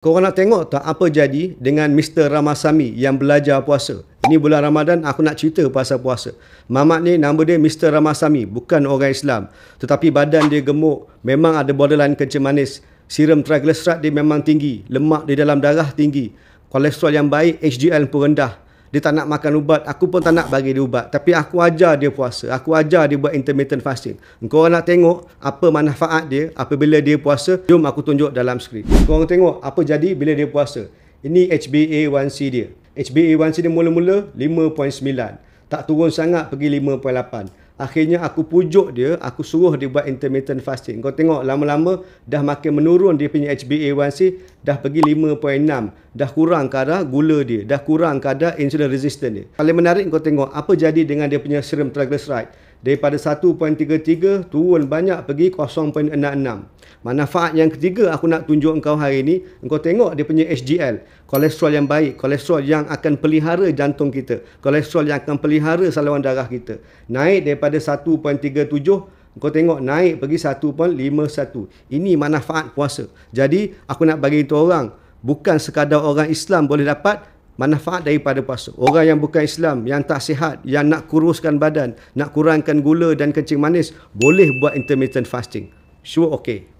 Korang nak tengok tak apa jadi dengan Mr. Ramasami yang belajar puasa? Ini bulan Ramadan aku nak cerita pasal puasa. Mamat ni nama dia Mr. Ramasami, bukan orang Islam. Tetapi badan dia gemuk, memang ada borderline kencing manis. Serum triglyceride dia memang tinggi, lemak di dalam darah tinggi. Kolesterol yang baik, HDL pun rendah dia tak nak makan ubat, aku pun tak nak bagi dia ubat. Tapi aku ajar dia puasa. Aku ajar dia buat intermittent fasting. Kau nak tengok apa manfaat dia apabila dia puasa, jom aku tunjuk dalam skrin. Kau tengok apa jadi bila dia puasa. Ini HbA1c dia. HbA1c dia mula-mula 5.9. Tak turun sangat pergi 5.8. Akhirnya aku pujuk dia, aku suruh dia buat intermittent fasting. Kau tengok lama-lama dah makin menurun dia punya HbA1c, dah pergi 5.6. Dah kurang kadar gula dia, dah kurang kadar insulin resistant dia. Paling menarik kau tengok apa jadi dengan dia punya serum triglyceride. Daripada 1.33 turun banyak pergi 0.66. Manfaat yang ketiga aku nak tunjuk engkau hari ini, engkau tengok dia punya HDL, kolesterol yang baik, kolesterol yang akan pelihara jantung kita, kolesterol yang akan pelihara saluran darah kita. Naik daripada 1.37 kau tengok naik pergi 1.51. Ini manfaat puasa. Jadi aku nak bagi itu orang, bukan sekadar orang Islam boleh dapat manfaat daripada puasa. Orang yang bukan Islam, yang tak sihat, yang nak kuruskan badan, nak kurangkan gula dan kencing manis, boleh buat intermittent fasting. Sure okay.